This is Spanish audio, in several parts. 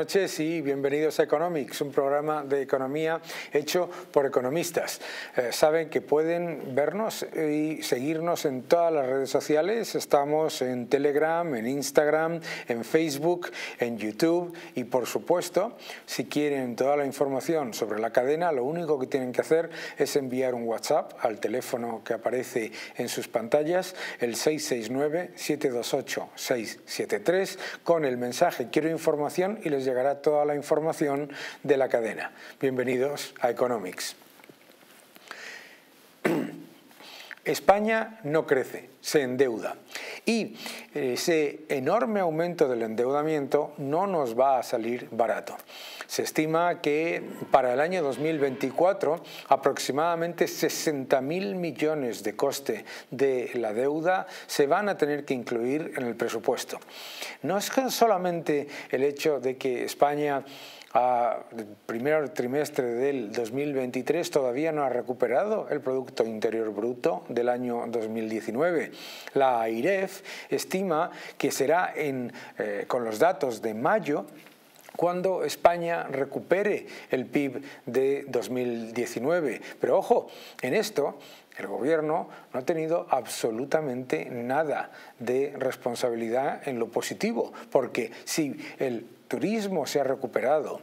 noches y bienvenidos a Economics, un programa de economía hecho por economistas. Eh, saben que pueden vernos y seguirnos en todas las redes sociales. Estamos en Telegram, en Instagram, en Facebook, en YouTube y por supuesto, si quieren toda la información sobre la cadena, lo único que tienen que hacer es enviar un WhatsApp al teléfono que aparece en sus pantallas, el 669-728-673, con el mensaje quiero información y les llegará toda la información de la cadena. Bienvenidos a Economics. España no crece, se endeuda. Y ese enorme aumento del endeudamiento no nos va a salir barato. Se estima que para el año 2024 aproximadamente 60.000 millones de coste de la deuda se van a tener que incluir en el presupuesto. No es solamente el hecho de que España el primer trimestre del 2023 todavía no ha recuperado el Producto Interior Bruto del año 2019. La AIREF estima que será eh, con los datos de mayo cuando España recupere el PIB de 2019. Pero ojo, en esto el gobierno no ha tenido absolutamente nada de responsabilidad en lo positivo, porque si el turismo se ha recuperado,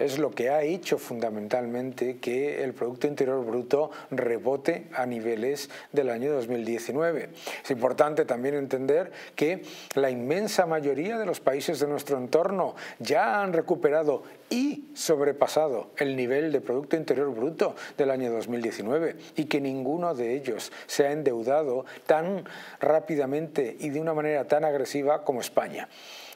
es lo que ha hecho fundamentalmente que el Producto Interior Bruto rebote a niveles del año 2019. Es importante también entender que la inmensa mayoría de los países de nuestro entorno ya han recuperado y sobrepasado el nivel de Producto Interior Bruto del año 2019 y que ninguno de ellos se ha endeudado tan rápidamente y de una manera tan agresiva como España.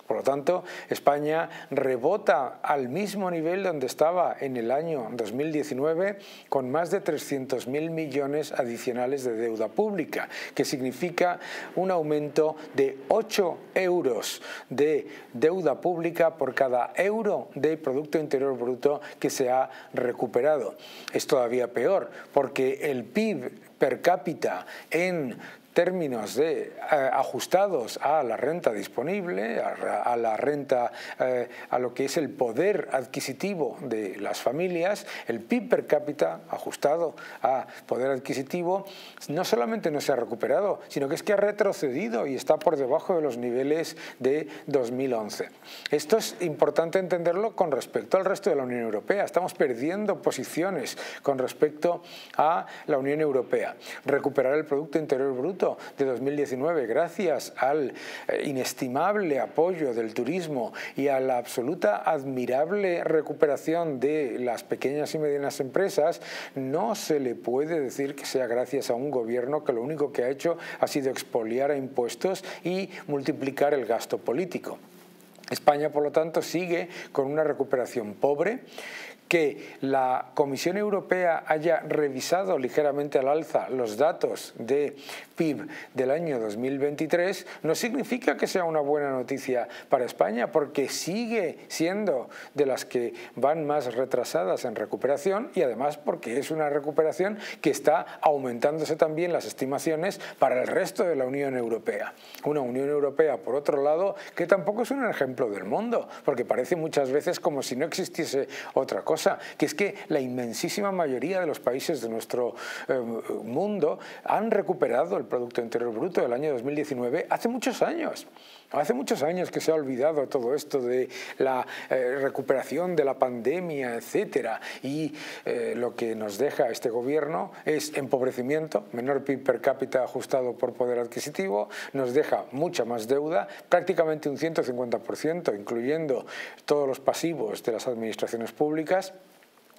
Por lo tanto, España rebota al mismo nivel donde estaba en el año 2019 con más de 300.000 millones adicionales de deuda pública, que significa un aumento de 8 euros de deuda pública por cada euro de Producto Interior Bruto que se ha recuperado. Es todavía peor porque el PIB per cápita en términos de eh, ajustados a la renta disponible, a, la renta, eh, a lo que es el poder adquisitivo de las familias, el PIB per cápita ajustado a poder adquisitivo, no solamente no se ha recuperado, sino que es que ha retrocedido y está por debajo de los niveles de 2011. Esto es importante entenderlo con respecto al resto de la Unión Europea. Estamos perdiendo posiciones con respecto a la Unión Europea. Recuperar el Producto Interior Bruto de 2019, gracias al eh, inestimable apoyo del turismo y a la absoluta admirable recuperación de las pequeñas y medianas empresas, no se le puede decir que sea gracias a un gobierno que lo único que ha hecho ha sido expoliar a impuestos y multiplicar el gasto político. España, por lo tanto, sigue con una recuperación pobre que la Comisión Europea haya revisado ligeramente al alza los datos de PIB del año 2023 no significa que sea una buena noticia para España porque sigue siendo de las que van más retrasadas en recuperación y además porque es una recuperación que está aumentándose también las estimaciones para el resto de la Unión Europea. Una Unión Europea, por otro lado, que tampoco es un ejemplo del mundo porque parece muchas veces como si no existiese otra cosa que es que la inmensísima mayoría de los países de nuestro eh, mundo han recuperado el Producto Interior Bruto del año 2019 hace muchos años. Hace muchos años que se ha olvidado todo esto de la eh, recuperación de la pandemia, etcétera, y eh, lo que nos deja este gobierno es empobrecimiento, menor PIB per cápita ajustado por poder adquisitivo, nos deja mucha más deuda, prácticamente un 150%, incluyendo todos los pasivos de las administraciones públicas,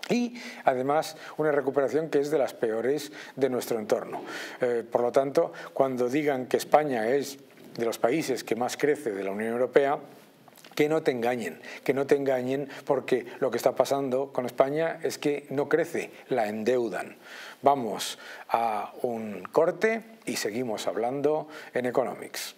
y además una recuperación que es de las peores de nuestro entorno. Eh, por lo tanto, cuando digan que España es de los países que más crece de la Unión Europea, que no te engañen, que no te engañen porque lo que está pasando con España es que no crece, la endeudan. Vamos a un corte y seguimos hablando en Economics.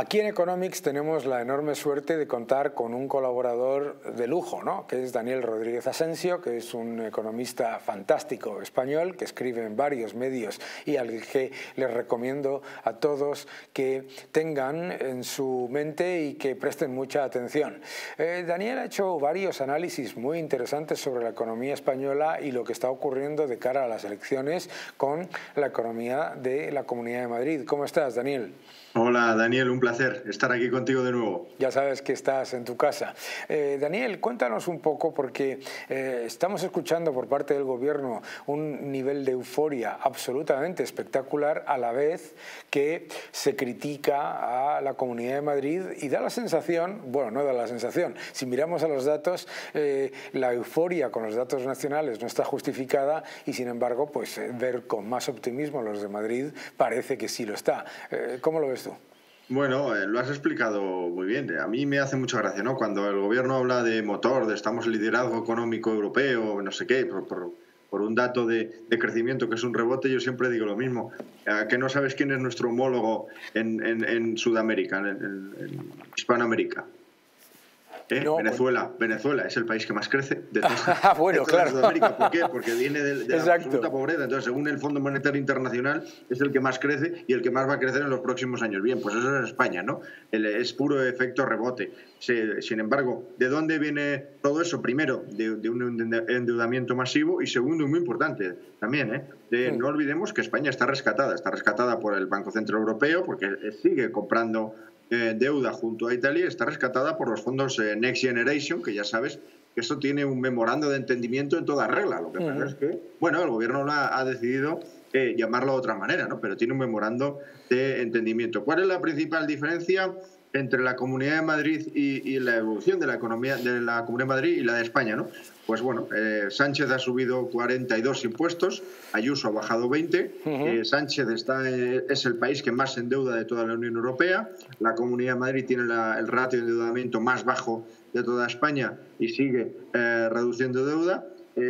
Aquí en Economics tenemos la enorme suerte de contar con un colaborador de lujo, ¿no? que es Daniel Rodríguez Asensio, que es un economista fantástico español que escribe en varios medios y al que les recomiendo a todos que tengan en su mente y que presten mucha atención. Eh, Daniel ha hecho varios análisis muy interesantes sobre la economía española y lo que está ocurriendo de cara a las elecciones con la economía de la Comunidad de Madrid. ¿Cómo estás, Daniel? Hola Daniel, un placer estar aquí contigo de nuevo. Ya sabes que estás en tu casa. Eh, Daniel, cuéntanos un poco porque eh, estamos escuchando por parte del gobierno un nivel de euforia absolutamente espectacular a la vez que se critica a la Comunidad de Madrid y da la sensación, bueno, no da la sensación, si miramos a los datos, eh, la euforia con los datos nacionales no está justificada y sin embargo, pues ver con más optimismo los de Madrid parece que sí lo está. ¿Cómo lo ves Bueno, eh, lo has explicado muy bien. A mí me hace mucha gracia, ¿no? Cuando el gobierno habla de motor, de estamos en liderazgo económico europeo, no sé qué, por, un dato de, crecimiento que es un rebote, yo siempre digo lo mismo. que no sabes quién es nuestro homólogo en, Sudamérica, en Hispanoamérica? ¿Eh? Venezuela, Venezuela es el país que más crece de toda, bueno, claro. Sudamérica. ¿Por qué? Porque viene de, la absoluta pobreza. Entonces, según el Fondo Monetario Internacional, es el que más crece y el que más va a crecer en los próximos años. Bien, pues eso es España, ¿no? es puro efecto rebote. sin embargo, ¿de dónde viene todo eso? Primero, de, un endeudamiento masivo y segundo, muy importante también, ¿eh? no olvidemos que España está rescatada. Está rescatada por el Banco Central Europeo porque sigue comprando eh, deuda junto a Italia está rescatada por los fondos eh, Next Generation, que ya sabes que esto tiene un memorando de entendimiento en toda regla. Lo que pasa es que, bueno, el gobierno ha, decidido eh, llamarlo de otra manera, ¿no? pero tiene un memorando de entendimiento. ¿Cuál es la principal diferencia? Entre la Comunidad de Madrid y, la evolución de la economía de la Comunidad de Madrid y la de España, ¿no? Pues bueno, eh, Sánchez ha subido 42 impuestos, Ayuso ha bajado 20, eh, Sánchez está, eh, es el país que más endeuda de toda la Unión Europea, la Comunidad de Madrid tiene el ratio de endeudamiento más bajo de toda España y sigue reduciendo deuda.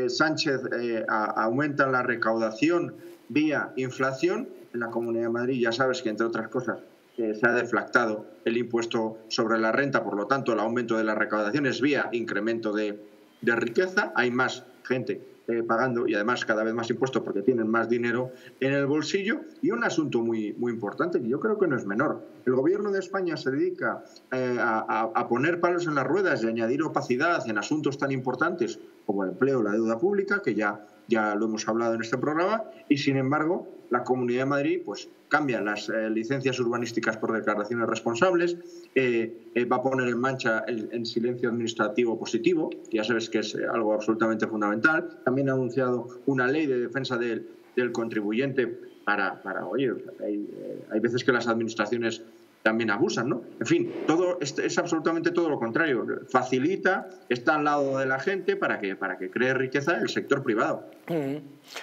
Sánchez aumenta la recaudación vía inflación. En la Comunidad de Madrid ya sabes que, entre otras cosas, se ha deflactado el impuesto sobre la renta, por lo tanto el aumento de las recaudaciones vía incremento de, riqueza, hay más gente eh, pagando y además cada vez más impuestos porque tienen más dinero en el bolsillo. Y un asunto muy, muy importante que yo creo que no es menor. El gobierno de España se dedica eh, a, a, poner palos en las ruedas y añadir opacidad en asuntos tan importantes como el empleo, la deuda pública, que ya, ya lo hemos hablado en este programa, y sin embargo la Comunidad de Madrid pues, cambia las eh, licencias urbanísticas por declaraciones responsables, eh, eh, va a poner en mancha el, en silencio administrativo positivo, que ya sabes que es algo absolutamente fundamental. También ha anunciado una ley de defensa del, contribuyente para, para oye, hay, hay veces que las administraciones también abusan, ¿no? En fin, todo es, es, absolutamente todo lo contrario. Facilita, está al lado de la gente para que, para que cree riqueza el sector privado.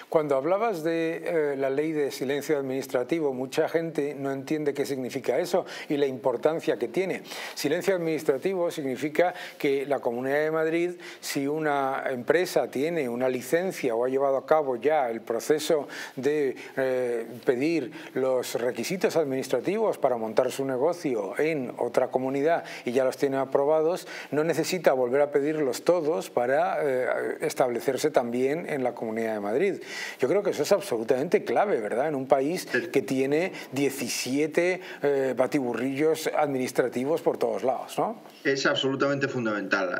Cuando hablabas de eh, la ley de silencio administrativo, mucha gente no entiende qué significa eso y la importancia que tiene. Silencio administrativo significa que la Comunidad de Madrid, si una empresa tiene una licencia o ha llevado a cabo ya el proceso de eh, pedir los requisitos administrativos para montar su negocio en otra comunidad y ya los tiene aprobados, no necesita volver a pedirlos todos para eh, establecerse también en la Comunidad de Madrid. Yo creo que eso es absolutamente clave, ¿verdad? En un país que tiene 17 eh, batiburrillos administrativos por todos lados, ¿no? Es absolutamente fundamental.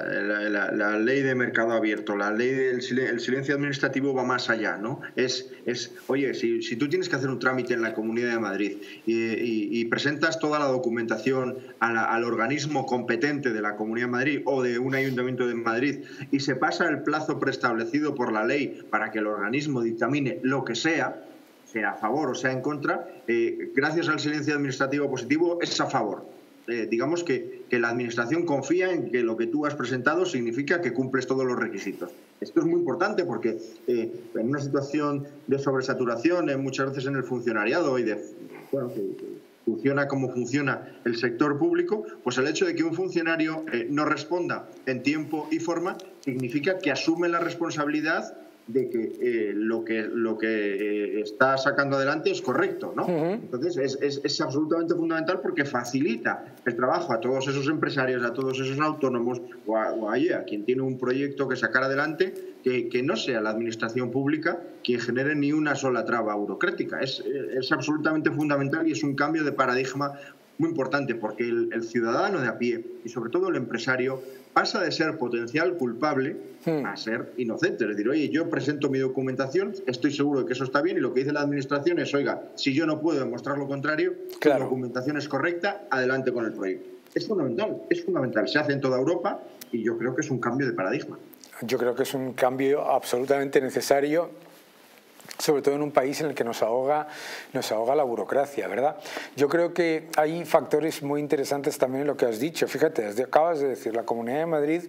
La, ley de mercado abierto, la ley del silencio administrativo va más allá, ¿no? Es, es oye, si, tú tienes que hacer un trámite en la Comunidad de Madrid y, presentas toda la documentación al organismo competente de la Comunidad de Madrid o de un ayuntamiento de Madrid y se pasa el plazo preestablecido por la ley para que el organismo dictamine lo que sea, sea a favor o sea en contra, eh, gracias al silencio administrativo positivo es a favor. Eh, digamos que, la Administración confía en que lo que tú has presentado significa que cumples todos los requisitos. Esto es muy importante porque eh, en una situación de sobresaturación, muchas veces en el funcionariado y de bueno, que, funciona como funciona el sector público, pues el hecho de que un funcionario no responda en tiempo y forma significa que asume la responsabilidad de que eh, lo que, lo que eh, está sacando adelante es correcto, ¿no? Entonces es, es, es, absolutamente fundamental porque facilita el trabajo a todos esos empresarios, a todos esos autónomos o a, o a, a quien tiene un proyecto que sacar adelante, que, que, no sea la administración pública quien genere ni una sola traba burocrática. Es, es absolutamente fundamental y es un cambio de paradigma muy importante porque el, el ciudadano de a pie y sobre todo el empresario pasa de ser potencial culpable hmm. a ser inocente. Es decir, oye, yo presento mi documentación, estoy seguro de que eso está bien y lo que dice la administración es, oiga, si yo no puedo demostrar lo contrario, claro. la documentación es correcta, adelante con el proyecto. Es fundamental, es fundamental. Se hace en toda Europa y yo creo que es un cambio de paradigma. Yo creo que es un cambio absolutamente necesario sobre todo en un país en el que nos ahoga, nos ahoga la burocracia, ¿verdad? Yo creo que hay factores muy interesantes también en lo que has dicho. Fíjate, acabas de decir, la Comunidad de Madrid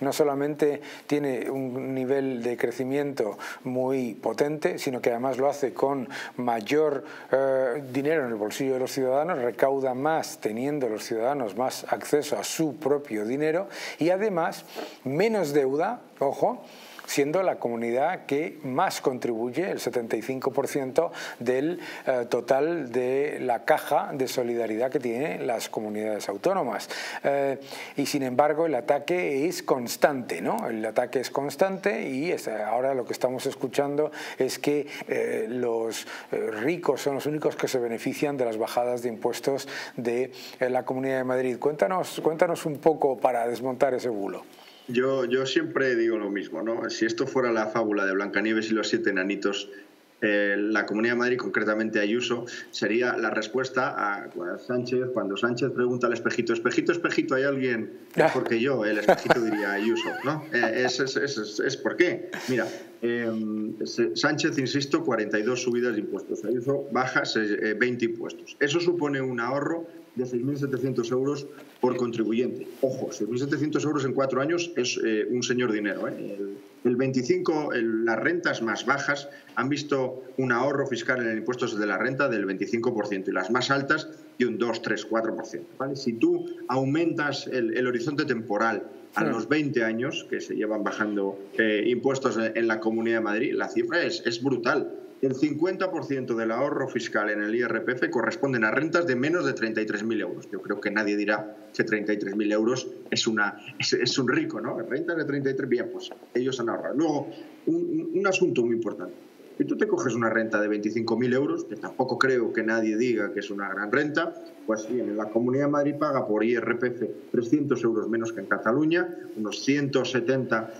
no solamente tiene un nivel de crecimiento muy potente, sino que además lo hace con mayor eh, dinero en el bolsillo de los ciudadanos, recauda más teniendo los ciudadanos más acceso a su propio dinero y además menos deuda, ojo, siendo la comunidad que más contribuye, el 75% del eh, total de la caja de solidaridad que tienen las comunidades autónomas. Eh, y sin embargo el ataque es constante, ¿no? El ataque es constante y ahora lo que estamos escuchando es que eh, los ricos son los únicos que se benefician de las bajadas de impuestos de la Comunidad de Madrid. Cuéntanos, cuéntanos un poco para desmontar ese bulo. Yo, yo siempre digo lo mismo, ¿no? Si esto fuera la fábula de Blancanieves y los siete enanitos, eh, la Comunidad de Madrid, concretamente Ayuso, sería la respuesta a Sánchez cuando Sánchez pregunta al espejito, espejito, espejito, ¿hay alguien mejor que yo? El espejito diría Ayuso, ¿no? Eh, es, es, es, es, por qué. Mira, eh, Sánchez, insisto, 42 subidas de impuestos, Ayuso baja 20 impuestos. Eso supone un ahorro de 6.700 euros por contribuyente. Ojo, 6.700 euros en cuatro años es eh, un señor dinero. ¿eh? El, el, 25, el, las rentas más bajas han visto un ahorro fiscal en el impuesto de la renta del 25% y las más altas de un 2, 3, 4%. ¿vale? Si tú aumentas el, el horizonte temporal a los 20 años que se llevan bajando eh, impuestos en, la Comunidad de Madrid, la cifra es, es brutal. El 50% del ahorro fiscal en el IRPF corresponden a rentas de menos de 33.000 euros. Yo creo que nadie dirá que 33.000 euros es, una, es, es, un rico, ¿no? Rentas de 33, bien, pues ellos han ahorrado. Luego, un, un asunto muy importante. Si tú te coges una renta de 25.000 euros, que tampoco creo que nadie diga que es una gran renta, pues bien, en la Comunidad de Madrid paga por IRPF 300 euros menos que en Cataluña, unos 170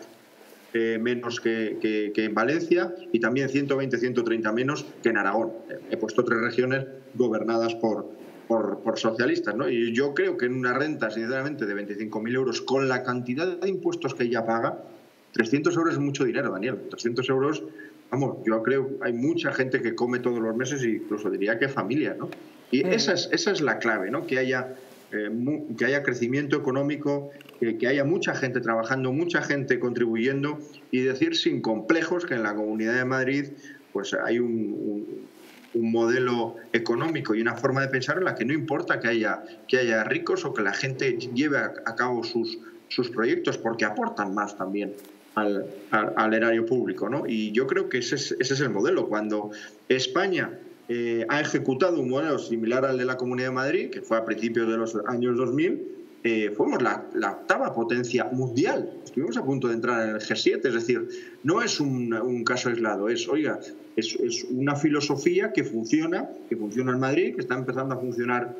eh, menos que, que, en Valencia y también 120, 130 menos que en Aragón. He puesto tres regiones gobernadas por, por, por, socialistas. ¿no? Y yo creo que en una renta, sinceramente, de 25.000 euros, con la cantidad de impuestos que ella paga, 300 euros es mucho dinero, Daniel. 300 euros, vamos, yo creo hay mucha gente que come todos los meses incluso diría que familia. ¿no? Y esa es, esa es la clave, ¿no? que haya eh, que haya crecimiento económico, que, que, haya mucha gente trabajando, mucha gente contribuyendo y decir sin complejos que en la Comunidad de Madrid pues hay un, un, un, modelo económico y una forma de pensar en la que no importa que haya, que haya ricos o que la gente lleve a, a cabo sus, sus proyectos porque aportan más también al, al, erario público. ¿no? Y yo creo que ese es, ese es el modelo. Cuando España eh, ha ejecutado un modelo similar al de la Comunidad de Madrid, que fue a principios de los años 2000. Eh, fuimos la, la, octava potencia mundial. Estuvimos a punto de entrar en el G7, es decir, no es un, un caso aislado, es, oiga, es, es, una filosofía que funciona, que funciona en Madrid, que está empezando a funcionar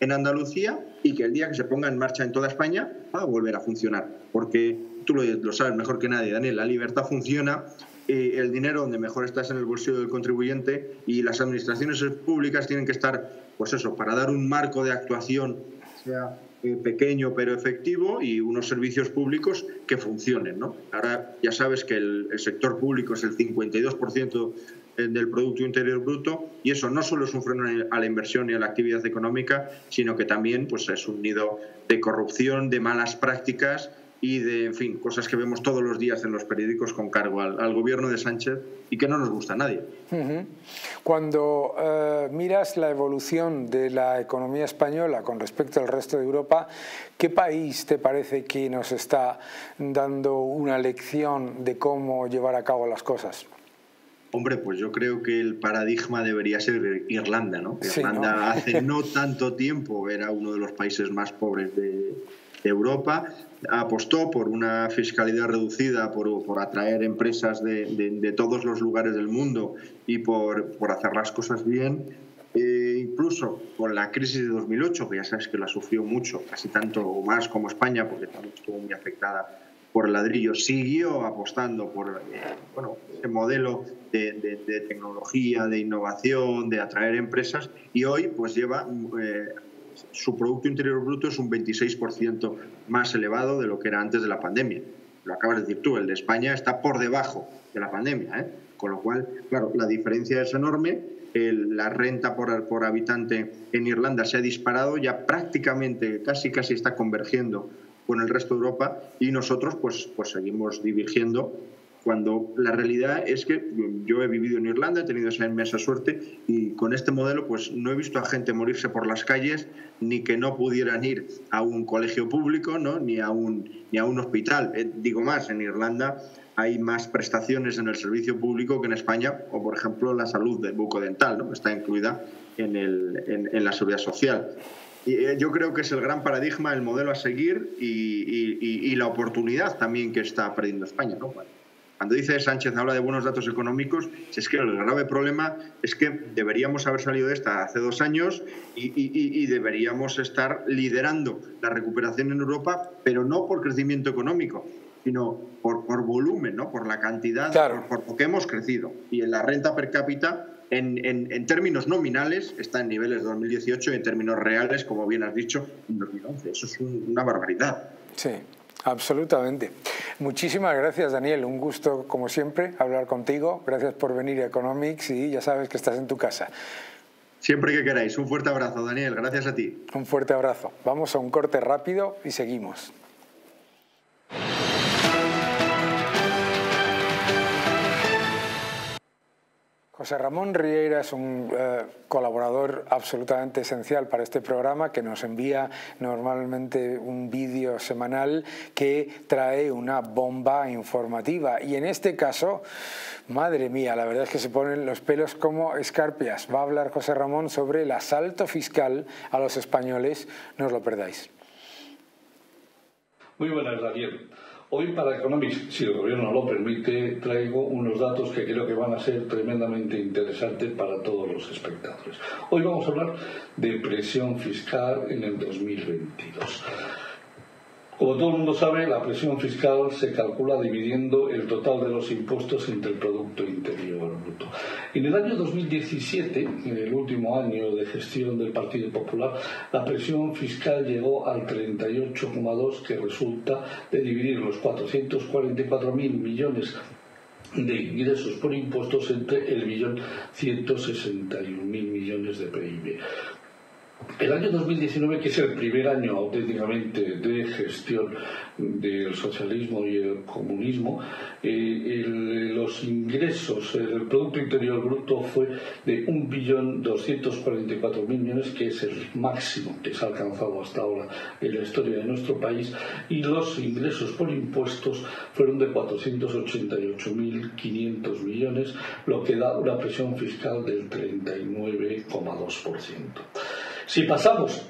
en Andalucía y que el día que se ponga en marcha en toda España va a volver a funcionar. Porque tú lo, sabes mejor que nadie, Daniel, la libertad funciona eh, el dinero donde mejor está es en el bolsillo del contribuyente y las administraciones públicas tienen que estar, pues eso, para dar un marco de actuación, sea eh, pequeño pero efectivo y unos servicios públicos que funcionen. ¿no? Ahora ya sabes que el, el sector público es el 52% del Producto Interior Bruto y eso no solo es un freno a la inversión y a la actividad económica, sino que también pues, es un nido de corrupción, de malas prácticas y de, en fin, cosas que vemos todos los días en los periódicos con cargo al, gobierno de Sánchez y que no nos gusta a nadie. Cuando eh, miras la evolución de la economía española con respecto al resto de Europa, ¿qué país te parece que nos está dando una lección de cómo llevar a cabo las cosas? Hombre, pues yo creo que el paradigma debería ser Irlanda, ¿no? Irlanda hace no tanto tiempo era uno de los países más pobres de, Europa, apostó por una fiscalidad reducida, por, atraer empresas de, todos los lugares del mundo y por, hacer las cosas bien. E incluso con la crisis de 2008, que ya sabes que la sufrió mucho, casi tanto o más como España, porque también estuvo muy afectada por el ladrillo, siguió apostando por eh, bueno, ese modelo de, tecnología, de innovación, de atraer empresas y hoy pues lleva eh, su Producto Interior Bruto es un 26% más elevado de lo que era antes de la pandemia. Lo acabas de decir tú, el de España está por debajo de la pandemia, ¿eh? con lo cual, claro, la diferencia es enorme. la renta por, por habitante en Irlanda se ha disparado, ya prácticamente, casi casi está convergiendo con el resto de Europa y nosotros pues, pues seguimos divergiendo cuando la realidad es que yo he vivido en Irlanda, he tenido esa inmensa suerte y con este modelo pues no he visto a gente morirse por las calles ni que no pudieran ir a un colegio público ¿no? ni, a un, ni a un hospital. Eh, digo más, en Irlanda hay más prestaciones en el servicio público que en España, o por ejemplo la salud del bucodental, ¿no? está incluida en, el, en, la seguridad social. Y eh, yo creo que es el gran paradigma, el modelo a seguir y, y, y la oportunidad también que está perdiendo España. ¿no? Cuando dice Sánchez, habla de buenos datos económicos, es que el grave problema es que deberíamos haber salido de esta hace dos años y, deberíamos estar liderando la recuperación en Europa, pero no por crecimiento económico, sino por, por volumen, ¿no? por la cantidad, por, lo que hemos crecido. Y en la renta per cápita, en, en, términos nominales, está en niveles de 2018 y en términos reales, como bien has dicho, en 2011. Eso es una barbaridad. Sí, Absolutamente. Muchísimas gracias, Daniel. Un gusto, como siempre, hablar contigo. Gracias por venir a Economics y ya sabes que estás en tu casa. Siempre que queráis. Un fuerte abrazo, Daniel. Gracias a ti. Un fuerte abrazo. Vamos a un corte rápido y seguimos. José Ramón Riera es un eh, colaborador absolutamente esencial para este programa que nos envía normalmente un vídeo semanal que trae una bomba informativa y en este caso, madre mía, la verdad es que se ponen los pelos como escarpias. Va a hablar José Ramón sobre el asalto fiscal a los españoles, no os lo perdáis. Muy buenas, Daniel. Hoy para Economics, si el gobierno lo permite, traigo unos datos que creo que van a ser tremendamente interesantes para todos los espectadores. Hoy vamos a hablar de presión fiscal en el 2022. Como todo el mundo sabe, la presión fiscal se calcula dividiendo el total de los impuestos entre el Producto Interior Bruto. En el año 2017, en el último año de gestión del Partido Popular, la presión fiscal llegó al 38,2, que resulta de dividir los 444.000 millones de ingresos por impuestos entre el billón 161.000 millones de PIB. El año 2019, que es el primer año auténticamente de gestión del socialismo y el comunismo, eh, los ingresos, el Producto Interior Bruto fue de 1.244.000 millones, que es el máximo que se ha alcanzado hasta ahora en la historia de nuestro país, y los ingresos por impuestos fueron de 488.500 millones, lo que da una presión fiscal del 39,2%. Si pasamos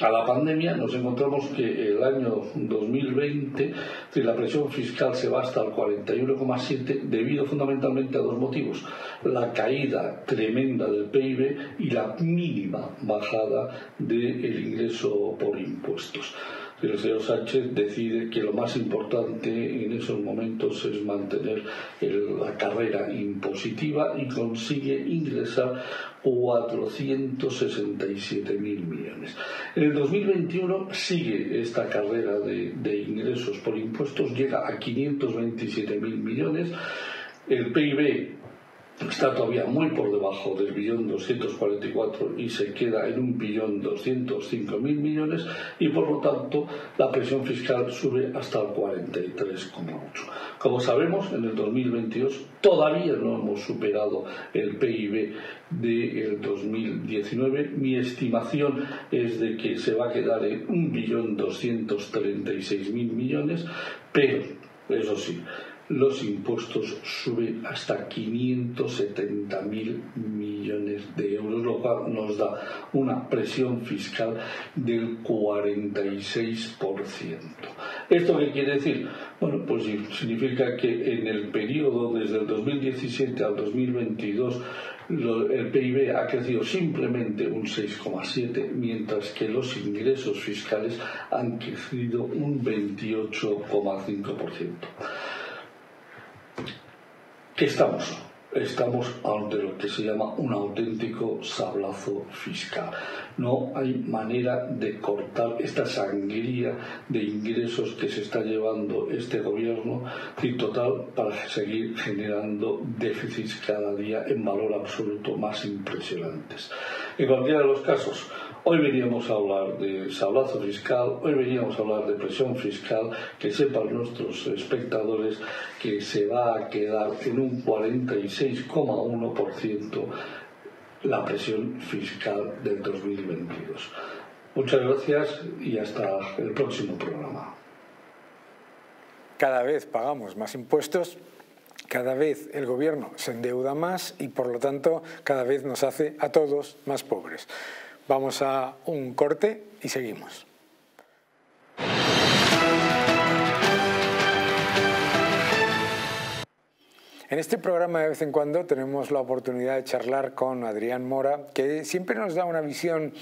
a la pandemia, nos encontramos que el año 2020 la presión fiscal se va hasta el 41,7 debido fundamentalmente a dos motivos. La caída tremenda del PIB y la mínima bajada del ingreso por impuestos el señor Sánchez decide que lo más importante en esos momentos es mantener la carrera impositiva y consigue ingresar 467.000 millones. En el 2021 sigue esta carrera de, de ingresos por impuestos, llega a 527.000 millones. El PIB está todavía muy por debajo del billón 244 y se queda en un billón 205 mil millones y por lo tanto la presión fiscal sube hasta el 43,8. Como sabemos, en el 2022 todavía no hemos superado el PIB del 2019. Mi estimación es de que se va a quedar en un billón 236 mil millones, pero eso sí, los impuestos suben hasta 570 mil millones de euros, lo cual nos da una presión fiscal del 46%. ¿Esto qué quiere decir? Bueno, pues significa que en el periodo desde el 2017 al 2022 el PIB ha crecido simplemente un 6,7, mientras que los ingresos fiscales han crecido un 28,5%. ¿Qué estamos? Estamos ante lo que se llama un auténtico sablazo fiscal. No hay manera de cortar esta sangría de ingresos que se está llevando este gobierno y total para seguir generando déficits cada día en valor absoluto más impresionantes. En cualquiera de los casos, Hoy veníamos a hablar de sablazo fiscal, hoy veníamos a hablar de presión fiscal, que sepan nuestros espectadores que se va a quedar en un 46,1% la presión fiscal del 2022. Muchas gracias y hasta el próximo programa. Cada vez pagamos más impuestos, cada vez el gobierno se endeuda más y por lo tanto cada vez nos hace a todos más pobres. Vamos a un corte y seguimos. En este programa de vez en cuando tenemos la oportunidad de charlar con Adrián Mora, que siempre nos da una visión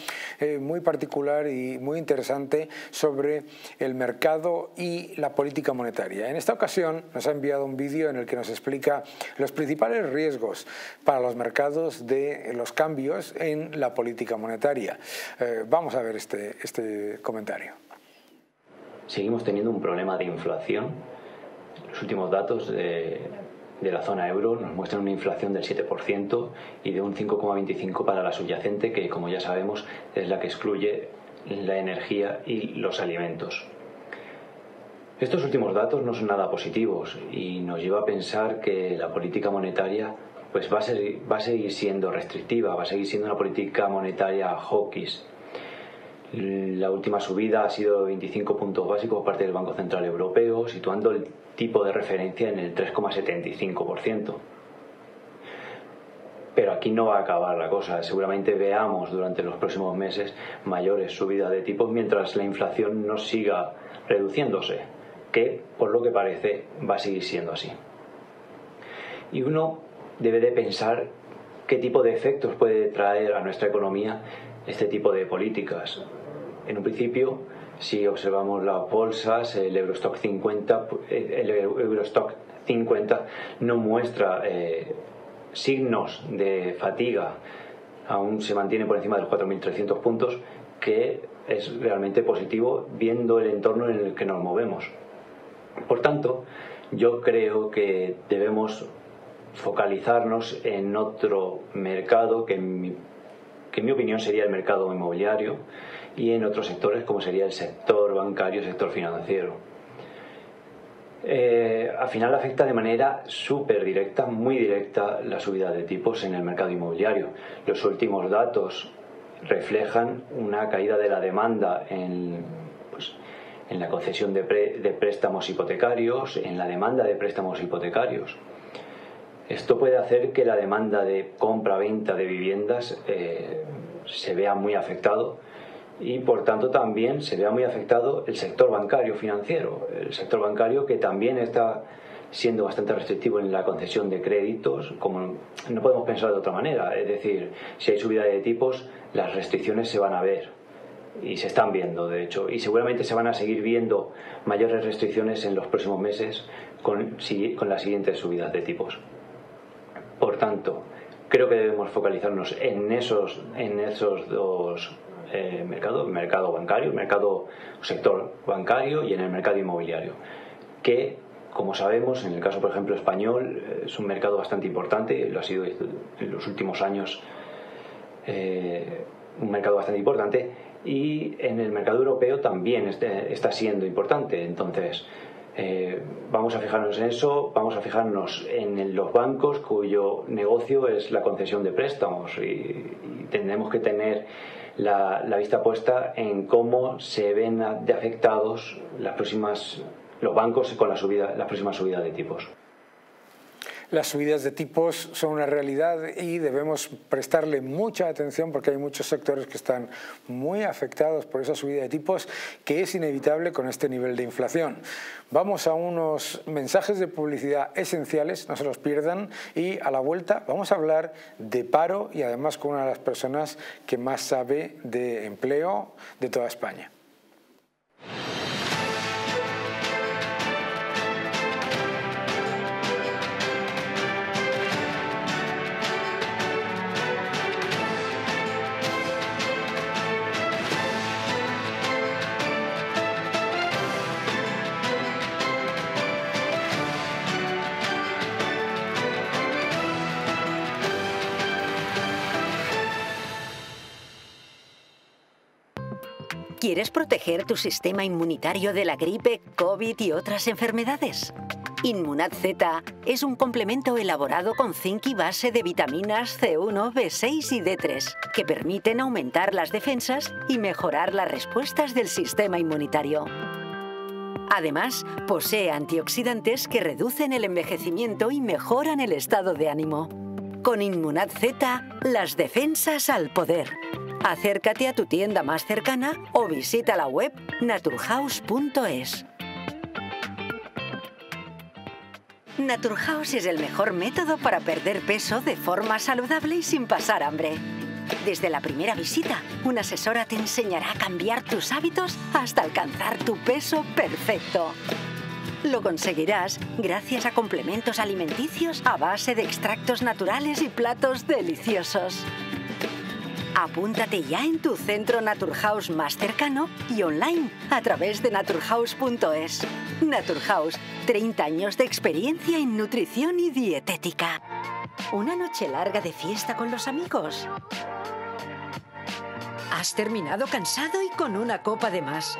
eh, muy particular y muy interesante sobre el mercado y la política monetaria. En esta ocasión nos ha enviado un vídeo en el que nos explica los principales riesgos para los mercados de los cambios en la política monetaria. Eh, vamos a ver este, este comentario. Seguimos teniendo un problema de inflación. Los últimos datos de de la zona euro nos muestran una inflación del 7% y de un 5,25% para la subyacente, que como ya sabemos es la que excluye la energía y los alimentos. Estos últimos datos no son nada positivos y nos lleva a pensar que la política monetaria pues va, a seguir, va a seguir siendo restrictiva, va a seguir siendo una política monetaria hawkish. La última subida ha sido 25 puntos básicos por parte del Banco Central Europeo, situando el tipo de referencia en el 3,75%. Pero aquí no va a acabar la cosa. Seguramente veamos durante los próximos meses mayores subidas de tipos mientras la inflación no siga reduciéndose, que por lo que parece va a seguir siendo así. Y uno debe de pensar qué tipo de efectos puede traer a nuestra economía este tipo de políticas. En un principio, si observamos las bolsas, el Eurostock 50, el Eurostock 50 no muestra eh, signos de fatiga, aún se mantiene por encima de los 4.300 puntos, que es realmente positivo viendo el entorno en el que nos movemos. Por tanto, yo creo que debemos focalizarnos en otro mercado que en mi, en mi opinión sería el mercado inmobiliario, y en otros sectores como sería el sector bancario, el sector financiero. Eh, al final afecta de manera súper directa, muy directa, la subida de tipos en el mercado inmobiliario. Los últimos datos reflejan una caída de la demanda en, pues, en la concesión de, préstamos hipotecarios, en la demanda de préstamos hipotecarios. Esto puede hacer que la demanda de compra-venta de viviendas eh, se vea muy afectado y por tanto también se vea muy afectado el sector bancario financiero, el sector bancario que también está siendo bastante restrictivo en la concesión de créditos, como no podemos pensar de otra manera, es decir, si hay subida de tipos, las restricciones se van a ver y se están viendo, de hecho, y seguramente se van a seguir viendo mayores restricciones en los próximos meses con, con las siguientes subidas de tipos. Por tanto, creo que debemos focalizarnos en esos, en esos dos eh, mercado, el mercado bancario, mercado sector bancario y en el mercado inmobiliario, que como sabemos, en el caso, por ejemplo, español, es un mercado bastante importante, lo ha sido en los últimos años eh, un mercado bastante importante, y en el mercado europeo también este, está siendo importante. Entonces, eh, vamos a fijarnos en eso, vamos a fijarnos en los bancos cuyo negocio es la concesión de préstamos y, tendremos que tener la, vista puesta en cómo se ven afectados las próximas, los bancos con la, subida, la próxima subida de tipos. Las subidas de tipos son una realidad y debemos prestarle mucha atención porque hay muchos sectores que están muy afectados por esa subida de tipos que es inevitable con este nivel de inflación. Vamos a unos mensajes de publicidad esenciales, no se los pierdan, y a la vuelta vamos a hablar de paro y además con una de las personas que más sabe de empleo de toda España. ¿Quieres proteger tu sistema inmunitario de la gripe, COVID y otras enfermedades? Inmunad Z es un complemento elaborado con zinc y base de vitaminas C1, B6 y D3 que permiten aumentar las defensas y mejorar las respuestas del sistema inmunitario. Además, posee antioxidantes que reducen el envejecimiento y mejoran el estado de ánimo. Con Inmunad Z, las defensas al poder. Acércate a tu tienda más cercana o visita la web naturhaus.es. Naturhaus es el mejor método para perder peso de forma saludable y sin pasar hambre. Desde la primera visita, una asesora te enseñará a cambiar tus hábitos hasta alcanzar tu peso perfecto. Lo conseguirás gracias a complementos alimenticios a base de extractos naturales y platos deliciosos. Apúntate ya en tu centro Naturhaus más cercano y online a través de naturhaus.es. Naturhaus, 30 años de experiencia en nutrición y dietética. Una noche larga de fiesta con los amigos. Has terminado cansado y con una copa de más.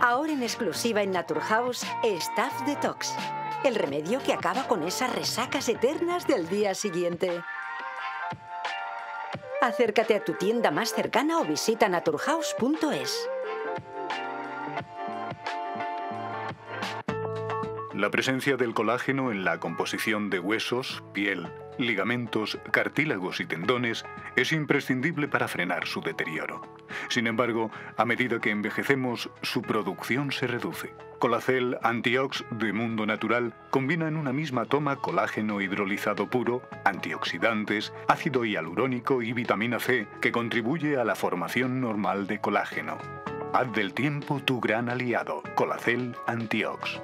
Ahora en exclusiva en Naturhaus, Staff Detox. El remedio que acaba con esas resacas eternas del día siguiente. Acércate a tu tienda más cercana o visita naturhaus.es. La presencia del colágeno en la composición de huesos, piel, ligamentos, cartílagos y tendones es imprescindible para frenar su deterioro. Sin embargo, a medida que envejecemos, su producción se reduce. Colacel Antiox de Mundo Natural combina en una misma toma colágeno hidrolizado puro, antioxidantes, ácido hialurónico y vitamina C que contribuye a la formación normal de colágeno. Haz del tiempo tu gran aliado, Colacel Antiox.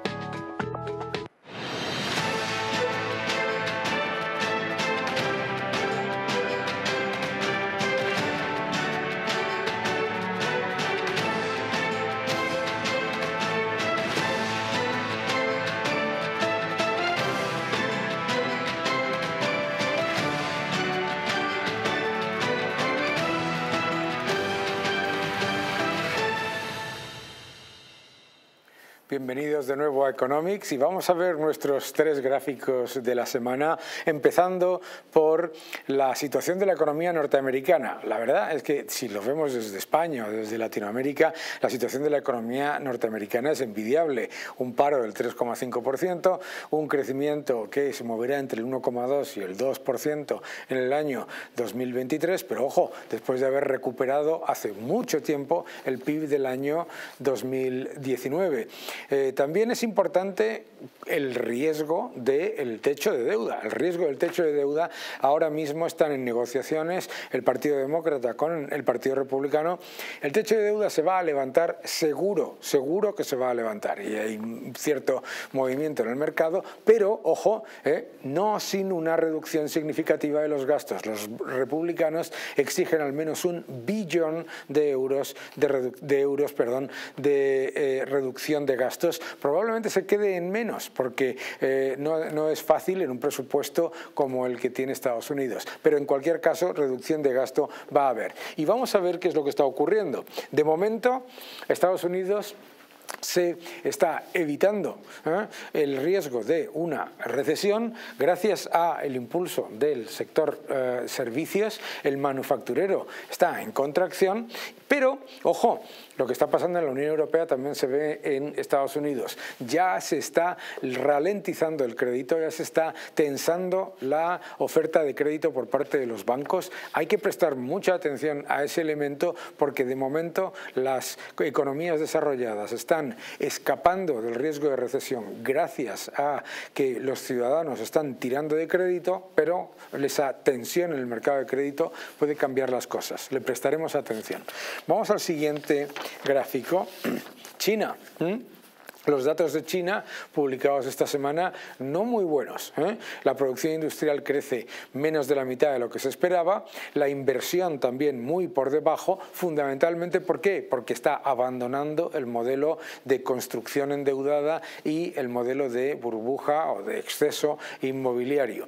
Bienvenidos de nuevo a Economics y vamos a ver nuestros tres gráficos de la semana, empezando por la situación de la economía norteamericana. La verdad es que si lo vemos desde España o desde Latinoamérica, la situación de la economía norteamericana es envidiable. Un paro del 3,5%, un crecimiento que se moverá entre el 1,2 y el 2% en el año 2023, pero ojo, después de haber recuperado hace mucho tiempo el PIB del año 2019. Eh, también es importante el riesgo del techo de deuda. El riesgo del techo de deuda ahora mismo están en negociaciones el Partido Demócrata con el Partido Republicano. El techo de deuda se va a levantar seguro, seguro que se va a levantar y hay cierto movimiento en el mercado, pero ojo, eh, no sin una reducción significativa de los gastos. Los republicanos exigen al menos un billón de euros de, euros, perdón, de eh, reducción de gastos probablemente se quede en menos, porque eh, no, no es fácil en un presupuesto como el que tiene Estados Unidos. Pero en cualquier caso, reducción de gasto va a haber. Y vamos a ver qué es lo que está ocurriendo. De momento, Estados Unidos se está evitando ¿eh? el riesgo de una recesión gracias al impulso del sector eh, servicios. El manufacturero está en contracción, pero, ojo, lo que está pasando en la Unión Europea también se ve en Estados Unidos. Ya se está ralentizando el crédito, ya se está tensando la oferta de crédito por parte de los bancos. Hay que prestar mucha atención a ese elemento porque de momento las economías desarrolladas están escapando del riesgo de recesión gracias a que los ciudadanos están tirando de crédito, pero esa tensión en el mercado de crédito puede cambiar las cosas. Le prestaremos atención. Vamos al siguiente gráfico. China. Los datos de China publicados esta semana no muy buenos. ¿eh? La producción industrial crece menos de la mitad de lo que se esperaba, la inversión también muy por debajo, fundamentalmente ¿por qué? Porque está abandonando el modelo de construcción endeudada y el modelo de burbuja o de exceso inmobiliario.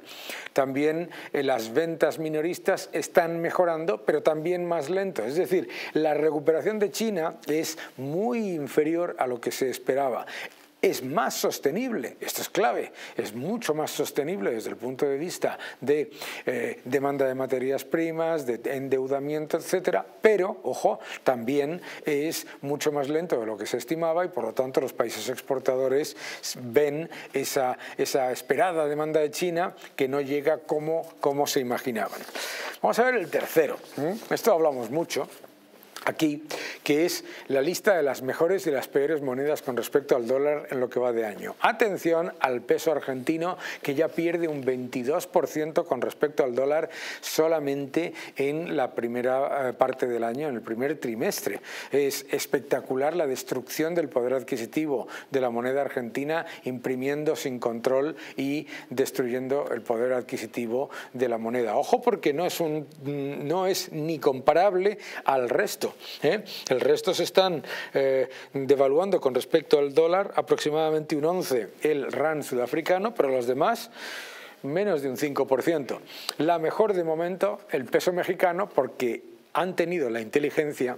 También eh, las ventas minoristas están mejorando, pero también más lento. Es decir, la recuperación de China es muy inferior a lo que se esperaba es más sostenible, esto es clave, es mucho más sostenible desde el punto de vista de eh, demanda de materias primas, de endeudamiento, etcétera, pero, ojo, también es mucho más lento de lo que se estimaba y por lo tanto los países exportadores ven esa, esa esperada demanda de China que no llega como, como se imaginaban. Vamos a ver el tercero, esto hablamos mucho, aquí, que es la lista de las mejores y las peores monedas con respecto al dólar en lo que va de año. Atención al peso argentino, que ya pierde un 22% con respecto al dólar solamente en la primera eh, parte del año, en el primer trimestre. Es espectacular la destrucción del poder adquisitivo de la moneda argentina, imprimiendo sin control y destruyendo el poder adquisitivo de la moneda. Ojo porque no es, un, no es ni comparable al resto ¿eh? El resto se están eh, devaluando con respecto al dólar aproximadamente un 11 el RAN sudafricano, pero los demás menos de un 5%. La mejor de momento el peso mexicano porque han tenido la inteligencia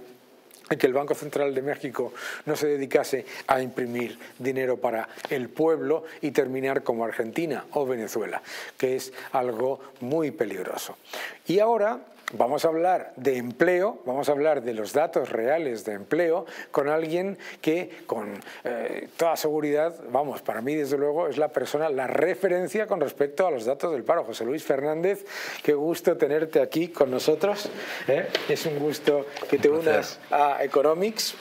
de que el Banco Central de México no se dedicase a imprimir dinero para el pueblo y terminar como Argentina o Venezuela, que es algo muy peligroso. Y ahora Vamos a hablar de empleo, vamos a hablar de los datos reales de empleo con alguien que con eh, toda seguridad, vamos, para mí desde luego es la persona, la referencia con respecto a los datos del paro. José Luis Fernández, qué gusto tenerte aquí con nosotros. ¿eh? Es un gusto que te unas a Economics.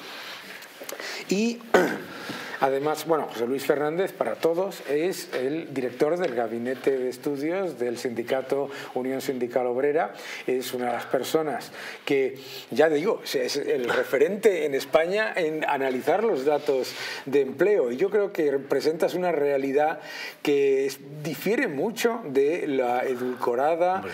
Y Además, bueno, José Luis Fernández, para todos, es el director del Gabinete de Estudios del Sindicato Unión Sindical Obrera. Es una de las personas que, ya digo, es el referente en España en analizar los datos de empleo. Y yo creo que representas una realidad que difiere mucho de la edulcorada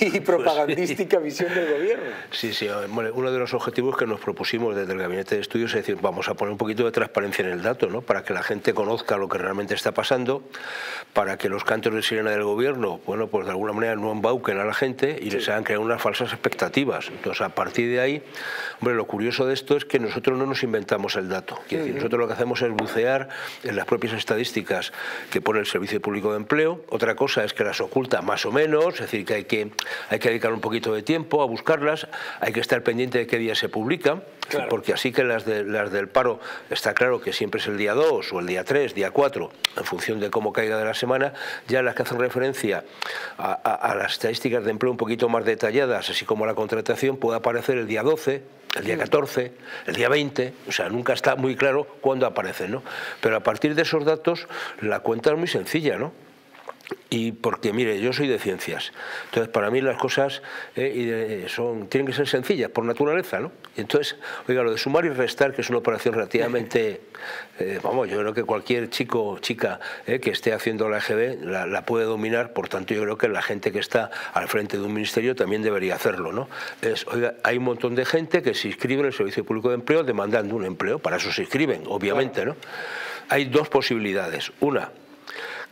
y pues propagandística visión del gobierno. Sí, sí. uno de los objetivos que nos propusimos desde el Gabinete de Estudios es decir, vamos a poner un poquito de transparencia en el dato, ¿no? Para que la gente conozca lo que realmente está pasando, para que los cantos de sirena del gobierno, bueno, pues de alguna manera no embauquen a la gente y les hagan crear unas falsas expectativas. Entonces, a partir de ahí, hombre, lo curioso de esto es que nosotros no nos inventamos el dato. nosotros lo que hacemos es bucear en las propias estadísticas que pone el Servicio Público de Empleo. Otra cosa es que las oculta más o menos, es decir, que hay que, hay que dedicar un poquito de tiempo a buscarlas, hay que estar pendiente de qué día se publican, porque así que las, de, las del paro está claro que siempre es el día día 2 o el día 3, día 4, en función de cómo caiga de la semana, ya las que hacen referencia a, las estadísticas de empleo un poquito más detalladas, así como la contratación, puede aparecer el día 12, el día 14, el día 20, o sea, nunca está muy claro cuándo aparecen, ¿no? Pero a partir de esos datos, la cuenta es muy sencilla, ¿no? Y porque mire yo soy de ciencias. Entonces para mí las cosas eh, son tienen que ser sencillas por naturaleza no y entonces oiga lo de sumar y restar que es una operación relativamente eh, vamos yo creo que cualquier chico o chica eh, que esté haciendo la EGB la, puede dominar. Por tanto yo creo que la gente que está al frente de un ministerio también debería hacerlo no es oiga hay un montón de gente que se inscribe en el servicio público de empleo demandando un empleo. Para eso se inscriben obviamente no hay dos posibilidades. Una,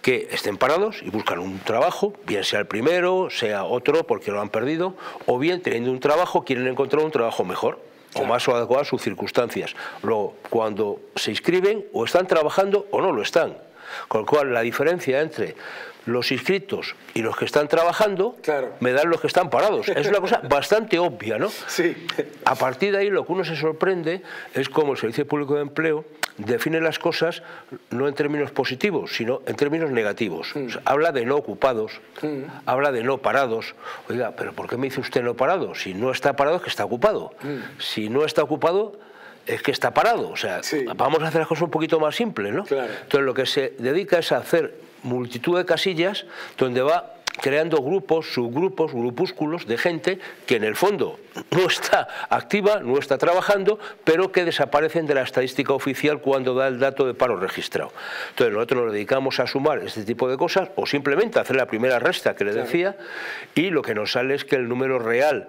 que estén parados y buscan un trabajo, bien sea el primero, sea otro porque lo han perdido, o bien teniendo un trabajo quieren encontrar un trabajo mejor o más adecuado a sus circunstancias. Luego, cuando se inscriben, o están trabajando o no lo están. Con lo cual, la diferencia entre los inscritos y los que están trabajando me dan los que están parados. Es una cosa bastante obvia, ¿no? Sí. A partir de ahí lo que uno se sorprende es cómo el Servicio Público de Empleo define las cosas no en términos positivos, sino en términos negativos. Mm. habla de no ocupados, mm. habla de no parados. Oiga, pero ¿por qué me dice usted no parado? Si no está parado es que está ocupado. Mm. Si no está ocupado es que está parado. O sea, vamos a hacer las cosas un poquito más simples, ¿no? Entonces lo que se dedica es a hacer multitud de casillas donde va creando grupos, subgrupos, grupúsculos de gente que en el fondo no está activa, no está trabajando, pero que desaparecen de la estadística oficial cuando da el dato de paro registrado. Entonces nosotros nos dedicamos a sumar este tipo de cosas o simplemente a hacer la primera resta que le decía y lo que nos sale es que el número real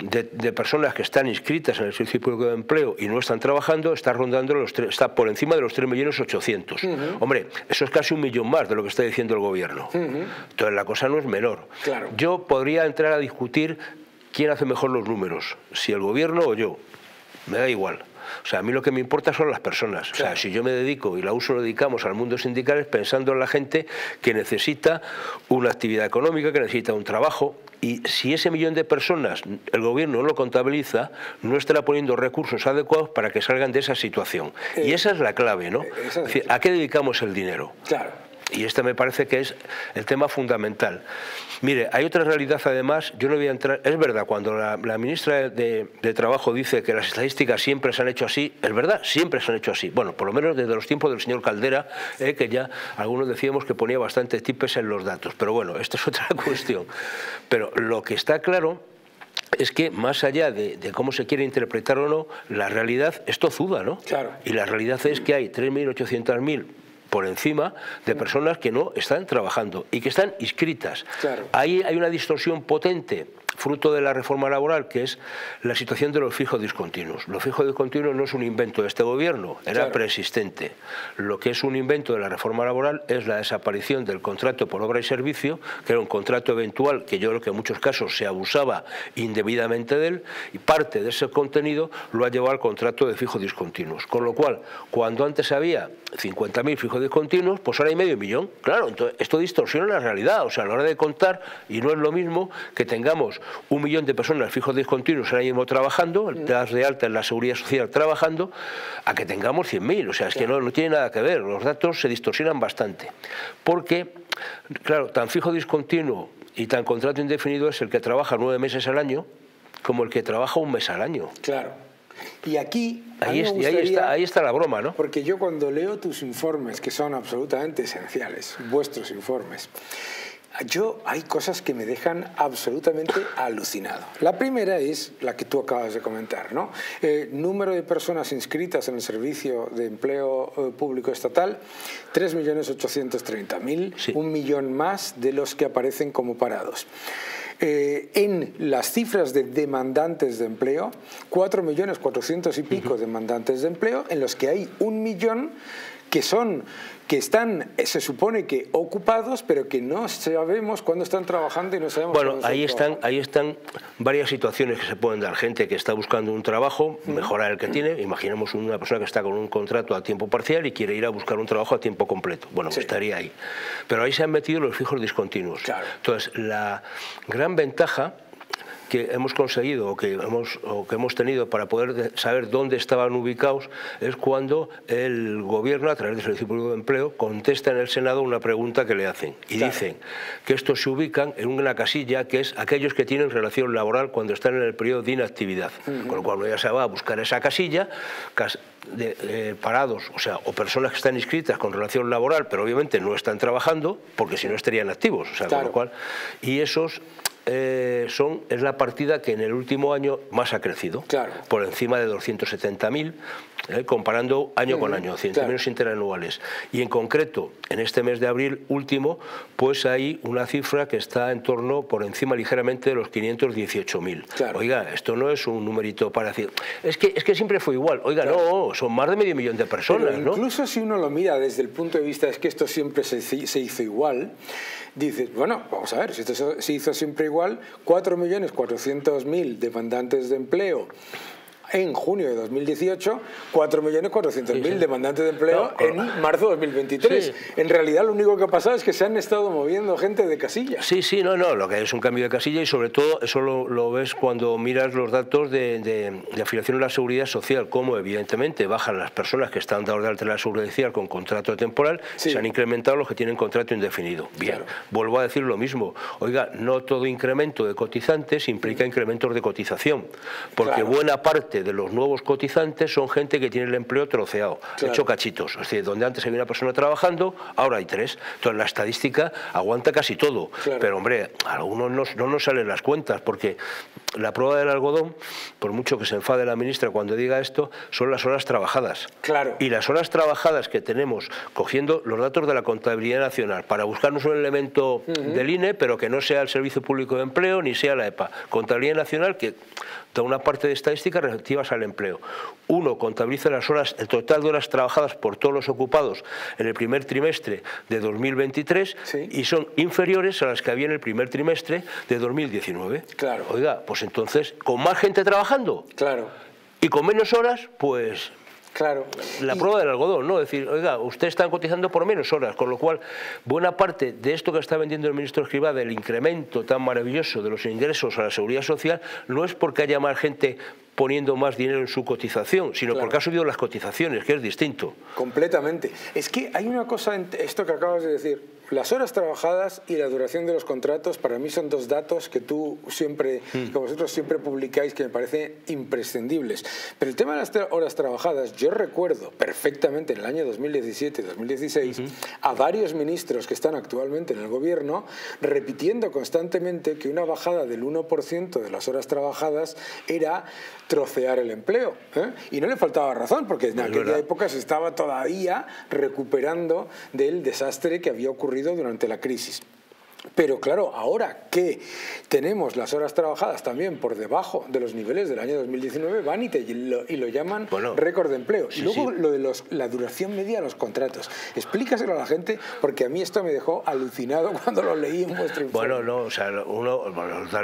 de, personas que están inscritas en el Servicio Público de Empleo y no están trabajando está rondando los está por encima de los 3.800.000. Hombre, eso es casi un millón más de lo que está diciendo el gobierno. Entonces la cosa no es menor. Yo podría entrar a discutir quién hace mejor los números, si el gobierno o yo. Me da igual. O sea, a mí lo que me importa son las personas. O sea, si yo me dedico y la uso lo dedicamos al mundo sindical es pensando en la gente que necesita una actividad económica, que necesita un trabajo, y si ese millón de personas el gobierno no lo contabiliza, no estará poniendo recursos adecuados para que salgan de esa situación. y eh, esa es la clave, ¿no? Eh, ¿A qué dedicamos el dinero? Claro. Y este me parece que es el tema fundamental. Mire, hay otra realidad además, yo no voy a entrar, es verdad, cuando la, ministra de, Trabajo dice que las estadísticas siempre se han hecho así, es verdad, siempre se han hecho así. Bueno, por lo menos desde los tiempos del señor Caldera, eh, que ya algunos decíamos que ponía bastante tipes en los datos, pero bueno, esto es otra cuestión. Pero lo que está claro es que más allá de, de, cómo se quiere interpretar o no, la realidad es tozuda, ¿no? Claro. Y la realidad es que hay 3.800.000 por encima de personas que no están trabajando y que están inscritas. Ahí hay una distorsión potente fruto de la reforma laboral, que es la situación de los fijos discontinuos. Los fijos discontinuos no es un invento de este gobierno, era preexistente. Lo que es un invento de la reforma laboral es la desaparición del contrato por obra y servicio, que era un contrato eventual que yo creo que en muchos casos se abusaba indebidamente de él, y parte de ese contenido lo ha llevado al contrato de fijos discontinuos. Con lo cual, cuando antes había 50.000 fijos discontinuos, pues ahora hay medio millón. Claro, entonces esto distorsiona la realidad. O sea, a la hora de contar, y no es lo mismo que tengamos un millón de personas fijos discontinuos ahora mismo trabajando, das de alta en la seguridad social trabajando, a que tengamos 100.000. O sea, es que no, no tiene nada que ver. Los datos se distorsionan bastante. Porque, claro, tan fijo discontinuo y tan contrato indefinido es el que trabaja nueve meses al año como el que trabaja un mes al año. Claro. Y aquí... Ahí, está, ahí está la broma, ¿no? Porque yo cuando leo tus informes, que son absolutamente esenciales, vuestros informes, yo hay cosas que me dejan absolutamente alucinado. La primera es la que tú acabas de comentar, ¿no? Eh, número de personas inscritas en el Servicio de Empleo eh, Público Estatal, 3.830.000, un millón más de los que aparecen como parados. Eh, en las cifras de demandantes de empleo, 4.400.000 y pico demandantes de empleo, en los que hay un millón que son que están, se supone que ocupados, pero que no sabemos cuándo están trabajando y no sabemos Bueno, ahí están, ahí están varias situaciones que se pueden dar. Gente que está buscando un trabajo, mejorar el que tiene. Imaginemos una persona que está con un contrato a tiempo parcial y quiere ir a buscar un trabajo a tiempo completo. Bueno, pues estaría ahí. Pero ahí se han metido los fijos discontinuos. Entonces, la gran ventaja que hemos conseguido o que hemos, o que hemos tenido para poder saber dónde estaban ubicados es cuando el gobierno, a través del Servicio Público de Empleo, contesta en el Senado una pregunta que le hacen. Y dicen que estos se ubican en una casilla que es aquellos que tienen relación laboral cuando están en el periodo de inactividad. Con lo cual uno ya se va a buscar esa casilla, de, eh, parados, o sea, o personas que están inscritas con relación laboral, pero obviamente no están trabajando, porque si no estarían activos. O sea, con lo cual, y esos eh, son, es la partida que en el último año más ha crecido, claro. por encima de 270.000, eh, comparando año con año, 100 claro. interanuales. Y en concreto, en este mes de abril último, pues hay una cifra que está en torno, por encima ligeramente de los 518.000. Oiga, esto no es un numerito para decir, es que, es que siempre fue igual. Oiga, no, son más de medio millón de personas. incluso si uno lo mira desde el punto de vista es que esto siempre se, se hizo igual, dices, bueno, vamos a ver, si esto se hizo siempre igual, 4.400.000 demandantes de empleo en junio de 2018, 4.400.000 demandantes de empleo en marzo de 2023. En realidad lo único que ha pasado es que se han estado moviendo gente de casilla. Sí, sí, no, no, lo que es un cambio de casilla y sobre todo eso lo, ves cuando miras los datos de, afiliación a la seguridad social, como evidentemente bajan las personas que están dados de alta en la seguridad social con contrato temporal, se han incrementado los que tienen contrato indefinido. Bien, vuelvo a decir lo mismo. Oiga, no todo incremento de cotizantes implica incrementos de cotización, porque buena parte de los nuevos cotizantes son gente que tiene el empleo troceado, hecho cachitos. Es decir, donde antes había una persona trabajando, ahora hay tres. Entonces la estadística aguanta casi todo. Pero hombre, a algunos no, no nos salen las cuentas, porque la prueba del algodón, por mucho que se enfade la ministra cuando diga esto, son las horas trabajadas. Claro. Y las horas trabajadas que tenemos, cogiendo los datos de la contabilidad nacional, para buscarnos un elemento del INE, pero que no sea el Servicio Público de Empleo ni sea la EPA. Contabilidad nacional que una parte de estadísticas relativas al empleo. Uno contabiliza las horas, el total de horas trabajadas por todos los ocupados en el primer trimestre de 2023 y son inferiores a las que había en el primer trimestre de 2019. Claro. Oiga, pues entonces, ¿con más gente trabajando? Claro. Y con menos horas, pues Claro. La prueba del algodón, ¿no? Es decir, oiga, usted está cotizando por menos horas, con lo cual buena parte de esto que está vendiendo el ministro Escribá, del incremento tan maravilloso de los ingresos a la seguridad social, no es porque haya más gente poniendo más dinero en su cotización, sino porque ha subido las cotizaciones, que es distinto. Completamente. Es que hay una cosa en esto que acabas de decir las horas trabajadas y la duración de los contratos para mí son dos datos que tú siempre, mm. que vosotros siempre publicáis que me parecen imprescindibles. Pero el tema de las horas trabajadas, yo recuerdo perfectamente en el año 2017-2016 a varios ministros que están actualmente en el gobierno repitiendo constantemente que una bajada del 1% de las horas trabajadas era trocear el empleo. ¿eh? Y no le faltaba razón, porque en aquella época se estaba todavía recuperando del desastre que había ocurrido durante la crisis. Pero claro, ahora que tenemos las horas trabajadas también por debajo de los niveles del año 2019, van y, lo, llaman récord de empleo. y luego lo de los, la duración media de los contratos. Explícaselo a la gente, porque a mí esto me dejó alucinado cuando lo leí en vuestro informe. Bueno, no, o sea, uno,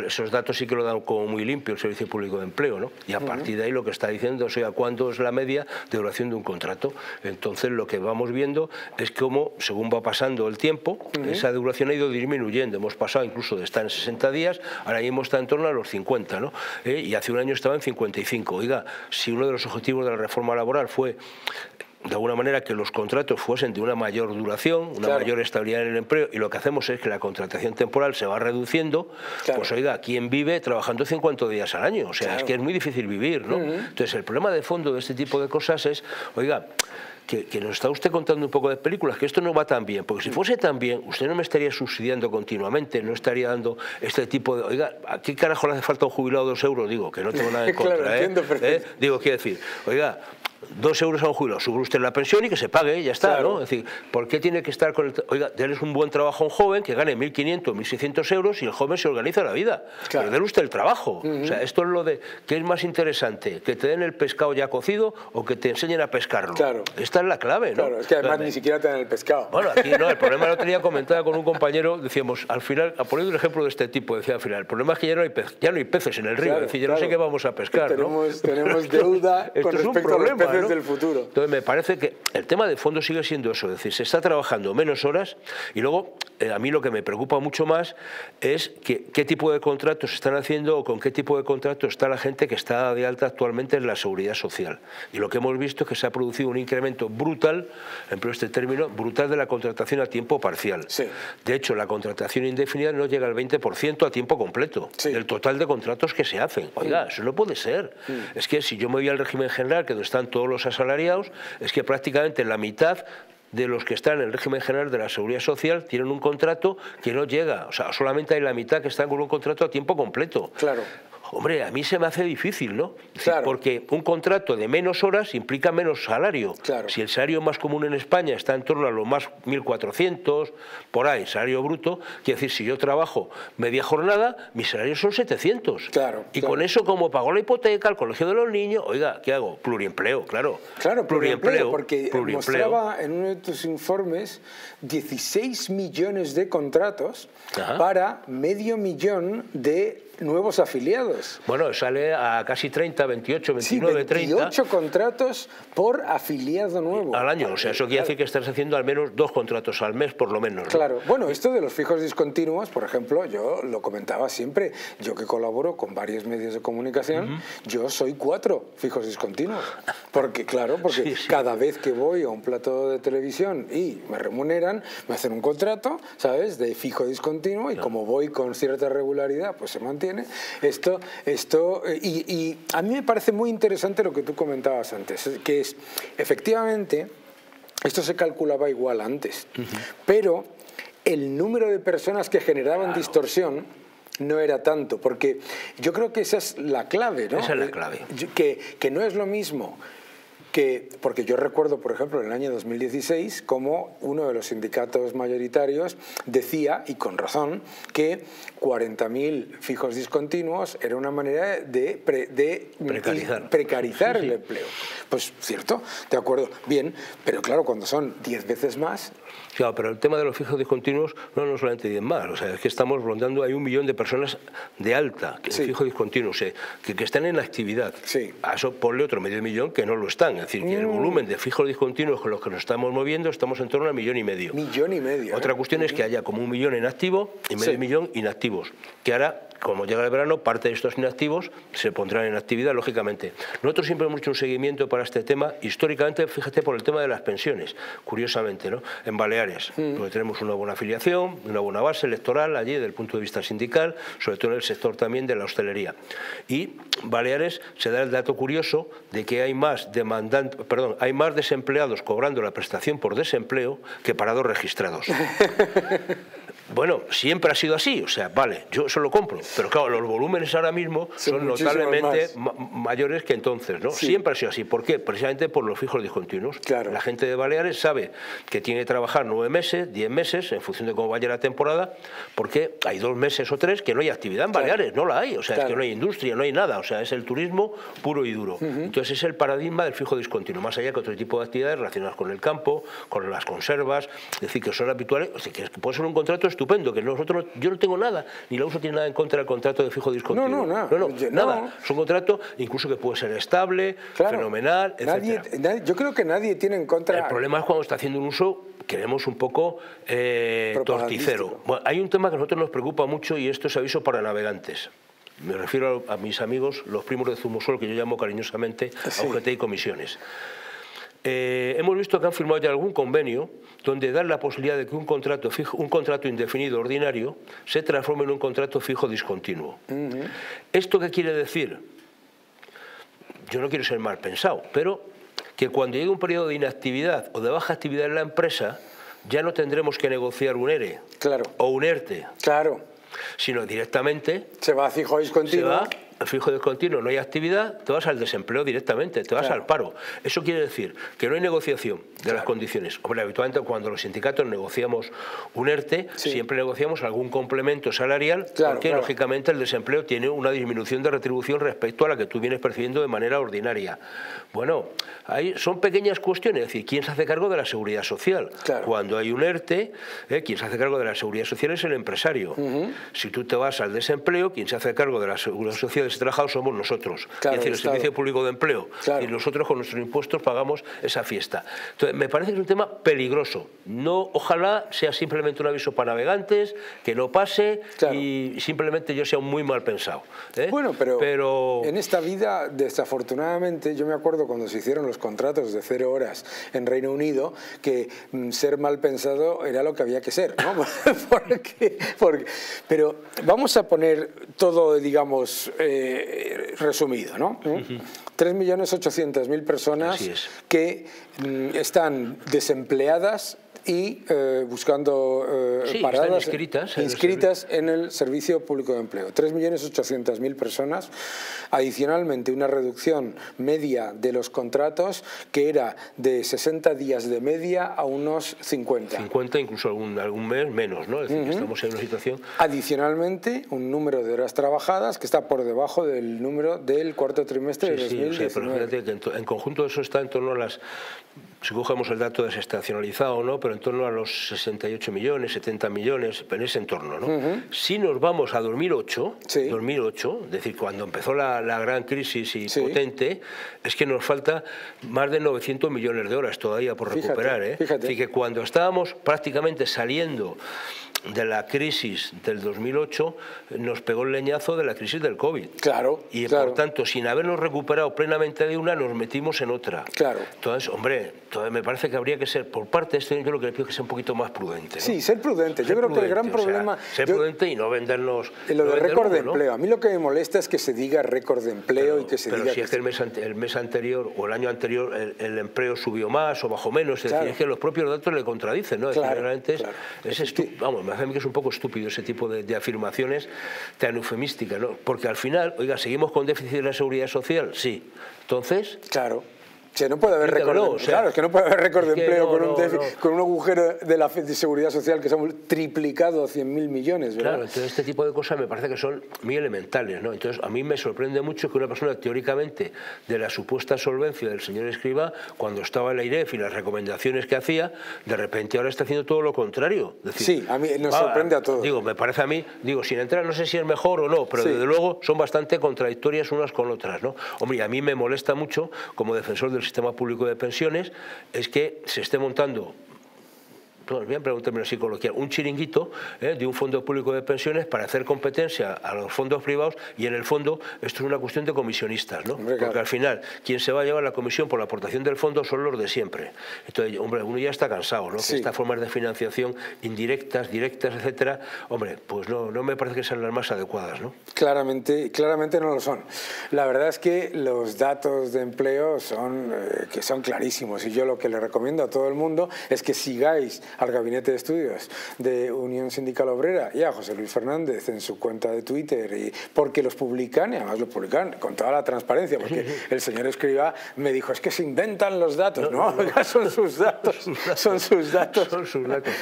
esos datos sí que lo dan como muy limpio el Servicio Público de Empleo, ¿no? Y a partir de ahí lo que está diciendo, o sea, cuánto es la media de duración de un contrato. Entonces lo que vamos viendo es cómo, según va pasando el tiempo, esa duración ha ido disminuyendo hemos pasado incluso de estar en 60 días, ahora mismo está en torno a los 50, ¿no? Eh, y hace un año estaba en 55. Oiga, si uno de los objetivos de la reforma laboral fue de alguna manera que los contratos fuesen de una mayor duración, una mayor estabilidad en el empleo, y lo que hacemos es que la contratación temporal se va reduciendo, pues oiga, ¿quién vive trabajando 50 días al año? O sea, es que es muy difícil vivir, ¿no? Entonces, el problema de fondo de este tipo de cosas es, oiga, que, nos está usted contando un poco de películas, que esto no va tan bien, porque si fuese tan bien, usted no me estaría subsidiando continuamente, no estaría dando este tipo de... Oiga, ¿a qué carajo le hace falta un jubilado de dos euros? Digo, que no tengo nada en contra, ¿eh? ¿Eh? Digo, quiero decir, oiga, dos euros a un jubilado, sube usted la pensión y que se pague, ya está, ¿no? Es decir, ¿por qué tiene que estar con el... Oiga, déle un buen trabajo a un joven que gane 1.500, 1.600 euros y el joven se organiza la vida. Claro. Pero usted el trabajo. O sea, esto es lo de... ¿Qué es más interesante? ¿Que te den el pescado ya cocido o que te enseñen a pescarlo? Claro. Esta es la clave, ¿no? Claro, es que además ni siquiera te dan el pescado. Bueno, aquí no, el problema lo tenía comentado con un compañero, decíamos, al final, a poner un ejemplo de este tipo, decía al final, el problema es que ya no hay, ya no hay peces en el río, es decir, yo no sé qué vamos a pescar, tenemos, Tenemos deuda con respecto a peces del futuro. Entonces me parece que el tema de fondo sigue siendo eso, es decir, se está trabajando menos horas y luego eh, a mí lo que me preocupa mucho más es que, qué tipo de contratos se están haciendo o con qué tipo de contratos está la gente que está de alta actualmente en la seguridad social. Y lo que hemos visto es que se ha producido un incremento brutal, empleo este término, brutal de la contratación a tiempo parcial. De hecho, la contratación indefinida no llega al 20% a tiempo completo del total de contratos que se hacen. Oiga, eso no puede ser. Es que si yo me voy al régimen general, que donde están todos los asalariados, es que prácticamente la mitad de los que están en el régimen general de la Seguridad Social tienen un contrato que no llega, o sea, solamente hay la mitad que están con un contrato a tiempo completo. Claro. Hombre, a mí se me hace difícil, ¿no? Porque un contrato de menos horas implica menos salario. Si el salario más común en España está en torno a lo más 1.400, por ahí, salario bruto, quiere decir, si yo trabajo media jornada, mis salarios son 700. Claro. Y con eso, como pago la hipoteca, el colegio de los niños, oiga, ¿qué hago? Pluriempleo, claro. Claro, pluriempleo, porque mostraba en uno de tus informes 16 millones de contratos para medio millón de nuevos afiliados. Bueno, sale a casi 30, 28, 29, sí, 28 contratos por afiliado nuevo. Al año, o sea, eso quiere decir que estás haciendo al menos dos contratos al mes, por lo menos. Claro, bueno, esto de los fijos discontinuos, por ejemplo, yo lo comentaba siempre, yo que colaboro con varios medios de comunicación, yo soy cuatro fijos discontinuos. Porque, claro, porque cada vez que voy a un plato de televisión y me remuneran, me hacen un contrato, ¿sabes?, de fijo discontinuo y como voy con cierta regularidad, pues se mantiene esto, esto eh, y, a mí me parece muy interesante lo que tú comentabas antes, que es, efectivamente, esto se calculaba igual antes, pero el número de personas que generaban distorsión no era tanto, porque yo creo que esa es la clave, ¿no? Esa es la clave. Que, que no es lo mismo que, porque yo recuerdo, por ejemplo, en el año 2016, como uno de los sindicatos mayoritarios decía, y con razón, que 40.000 fijos discontinuos era una manera de, de precarizar, el empleo. Pues cierto, de acuerdo, bien, pero claro, cuando son 10 veces más, Claro, pero el tema de los fijos discontinuos no, no solamente 10 más, o sea, es que estamos rondando, hay un millón de personas de alta, que fijos discontinuos, que, que, están en actividad. Sí. A eso ponle otro medio millón que no lo están. Es decir, que el mm. volumen de fijos discontinuos con los que nos estamos moviendo estamos en torno a un millón y medio. Millón y medio. Otra ¿eh? cuestión es que haya como un millón en activo y medio millón inactivos, que ahora como llega el verano, parte de estos inactivos se pondrán en actividad, lógicamente. Nosotros siempre hemos hecho un seguimiento para este tema, históricamente, fíjate, por el tema de las pensiones, curiosamente, ¿no? en Baleares, mm. porque tenemos una buena afiliación, una buena base electoral allí desde el punto de vista sindical, sobre todo en el sector también de la hostelería. Y Baleares se da el dato curioso de que hay más, demandantes, perdón, hay más desempleados cobrando la prestación por desempleo que parados registrados. Bueno, siempre ha sido así, o sea, vale, yo eso lo compro, pero claro, los volúmenes ahora mismo son, notablemente mayores que entonces, ¿no? Siempre ha sido así, ¿por qué? Precisamente por los fijos discontinuos. Claro. La gente de Baleares sabe que tiene que trabajar nueve meses, diez meses, en función de cómo vaya la temporada, porque hay dos meses o tres que no hay actividad en Baleares, no la hay, o sea, es que no hay industria, no hay nada, o sea, es el turismo puro y duro. Entonces es el paradigma del fijo discontinuo, más allá que otro tipo de actividades relacionadas con el campo, con las conservas, es decir, que son habituales, o sea, que puede ser un contrato estupendo, que nosotros, yo no tengo nada, ni la uso tiene nada en contra del contrato de fijo discontinuo. No, no, no, no, nada. Es un contrato incluso que puede ser estable, fenomenal, etc. yo creo que nadie tiene en contra... El problema es cuando está haciendo un uso queremos un poco eh, torticero. hay un tema que a nosotros nos preocupa mucho y esto es aviso para navegantes. Me refiero a, mis amigos, los primos de Zumosol, que yo llamo cariñosamente a UGT y comisiones. Eh, hemos visto que han firmado ya algún convenio donde dan la posibilidad de que un contrato, fijo, un contrato indefinido ordinario se transforme en un contrato fijo discontinuo. ¿Esto qué quiere decir? Yo no quiero ser mal pensado, pero que cuando llegue un periodo de inactividad o de baja actividad en la empresa, ya no tendremos que negociar un ERE claro. o un ERTE. Claro. Sino directamente... Se va a fijo discontinuo fijo descontinuo, no hay actividad, te vas al desempleo directamente, te vas al paro. Eso quiere decir que no hay negociación de las condiciones. Hombre, habitualmente cuando los sindicatos negociamos un ERTE, siempre negociamos algún complemento salarial, porque lógicamente el desempleo tiene una disminución de retribución respecto a la que tú vienes percibiendo de manera ordinaria. Bueno, ahí son pequeñas cuestiones, es decir, ¿quién se hace cargo de la seguridad social? Cuando hay un ERTE, eh, quien se hace cargo de la seguridad social es el empresario. Si tú te vas al desempleo, quien se hace cargo de la seguridad social trabajado somos nosotros, es decir, el Servicio Público de Empleo. Y nosotros con nuestros impuestos pagamos esa fiesta. Entonces, me parece que es un tema peligroso. No, ojalá sea simplemente un aviso para navegantes, que no pase y simplemente yo sea muy mal pensado. ¿eh? Bueno, pero, pero, en esta vida, desafortunadamente, yo me acuerdo cuando se hicieron los contratos de cero horas en Reino Unido, que mm, ser mal pensado era lo que había que ser, ¿no? porque, pero vamos a poner todo, digamos, eh, eh, resumido, ¿no? 3.800.000 personas que mm, están desempleadas y eh, buscando eh, paradas inscritas, inscritas en, el Servicio Público de Empleo. 3.800.000 personas. Adicionalmente, una reducción media de los contratos que era de 60 días de media a unos 50. 50, incluso algún, algún mes menos, ¿no? Es decir, que estamos en una situación... Adicionalmente, un número de horas trabajadas que está por debajo del número del cuarto trimestre de 2019. Sí, pero fíjate que en, conjunto eso está en torno a las si cogemos el dato desestacionalizado, ¿no? pero en torno a los 68 millones, 70 millones, en ese entorno. ¿no? Si nos vamos a 2008, 2008, es decir, cuando empezó la, gran crisis y potente, es que nos falta más de 900 millones de horas todavía por recuperar. ¿eh? Así que cuando estábamos prácticamente saliendo de la crisis del 2008 nos pegó el leñazo de la crisis del COVID. Claro. Y por tanto, sin habernos recuperado plenamente de una, nos metimos en otra. Claro. Entonces, hombre, me parece que habría que ser, por parte de esto, yo creo que le pido que sea un poquito más prudente. Sí, ser prudente. yo creo que el gran problema. ser prudente y no vendernos. Lo de récord de empleo. A mí lo que me molesta es que se diga récord de empleo y que se pero diga. si es que el mes, el mes anterior o el año anterior el, empleo subió más o bajó menos, es decir, es que los propios datos le contradicen, ¿no? Claro, es, es, Vamos, me parece que es un poco estúpido ese tipo de, afirmaciones tan eufemísticas, ¿no? Porque al final, oiga, ¿seguimos con déficit de la seguridad social? Sí. Entonces... Claro no puede haber récord de, claro, es que no puede haber récord de empleo con, un con, un agujero de la de seguridad social que se ha triplicado a 100.000 millones, ¿verdad? Claro, entonces este tipo de cosas me parece que son muy elementales, ¿no? Entonces a mí me sorprende mucho que una persona teóricamente de la supuesta solvencia del señor Escriba, cuando estaba en la IREF y las recomendaciones que hacía, de repente ahora está haciendo todo lo contrario. sí, a mí nos sorprende a todos. Digo, me parece a mí, digo, sin entrar no sé si es mejor o no, pero desde luego son bastante contradictorias unas con otras, ¿no? Hombre, a mí me molesta mucho como defensor del sistema público de pensiones es que se esté montando bien preguntarme así coloquial, un chiringuito ¿eh? de un fondo público de pensiones para hacer competencia a los fondos privados y en el fondo esto es una cuestión de comisionistas, ¿no? Porque al final quien se va a llevar la comisión por la aportación del fondo son los de siempre. Entonces, hombre, uno ya está cansado, ¿no? Que estas formas de financiación indirectas, directas, etcétera, hombre, pues no, no me parece que sean las más adecuadas, ¿no? Claramente, claramente no lo son. La verdad es que los datos de empleo son, eh, que son clarísimos y yo lo que le recomiendo a todo el mundo es que sigáis al Gabinete de Estudios de Unión Sindical Obrera y a José Luis Fernández en su cuenta de Twitter, y porque los publican, y además lo publican con toda la transparencia, porque el señor Escriba me dijo, es que se inventan los datos, no, son sus datos, son sus datos. Son sus datos.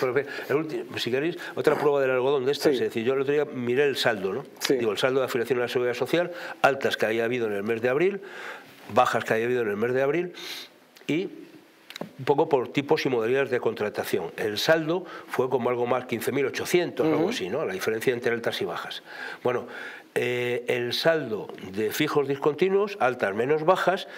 si queréis, otra prueba del algodón de esta, es decir, yo el otro día miré el saldo, ¿no? Digo, el saldo de afiliación a la Seguridad Social, altas que haya habido en el mes de abril, bajas que haya habido en el mes de abril, y un poco por tipos y modalidades de contratación. El saldo fue como algo más 15.800, algo así, ¿no? La diferencia entre altas y bajas. Bueno, eh, el saldo de fijos discontinuos, altas menos bajas,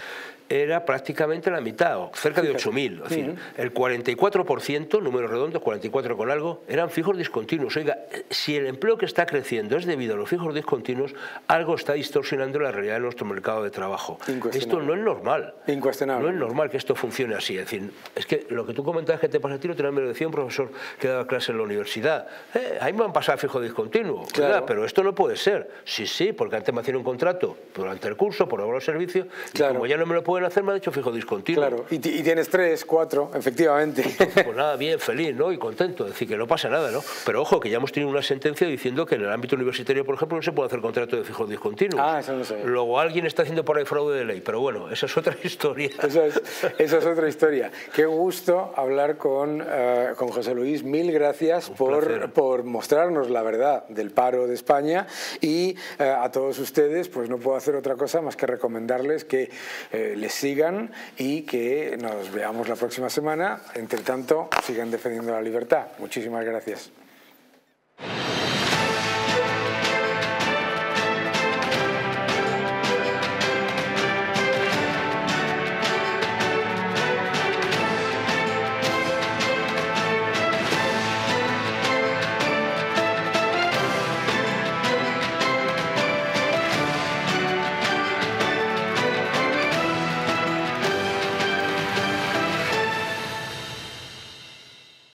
era prácticamente la mitad, cerca de 8.000. Es decir, el 44%, número redondo, 44 con algo, eran fijos discontinuos. Oiga, si el empleo que está creciendo es debido a los fijos discontinuos, algo está distorsionando la realidad de nuestro mercado de trabajo. Esto no es normal. Incuestionable. No es normal que esto funcione así. Es decir, es que lo que tú comentabas que te pasa a ti, lo me lo decía un profesor que daba clase en la universidad. Eh, ahí me han pasado fijo discontinuo. Claro. Pero esto no puede ser. Sí, sí, porque antes me hacían un contrato durante el curso por obra o servicio, y como ya no me lo pueden hacer, me ha dicho fijo discontinuo. Claro, y, tienes tres, cuatro, efectivamente. Pues nada, bien, feliz, ¿no? Y contento, decir que no pasa nada, ¿no? Pero ojo, que ya hemos tenido una sentencia diciendo que en el ámbito universitario, por ejemplo, no se puede hacer contrato de fijo discontinuo. Ah, eso no sé. Luego alguien está haciendo por ahí fraude de ley, pero bueno, esa es otra historia. Eso es, esa es otra historia. Qué gusto hablar con, eh, con José Luis. Mil gracias por, por, mostrarnos la verdad del paro de España y eh, a todos ustedes, pues no puedo hacer otra cosa más que recomendarles que eh, les sigan y que nos veamos la próxima semana. Entre tanto, sigan defendiendo la libertad. Muchísimas gracias.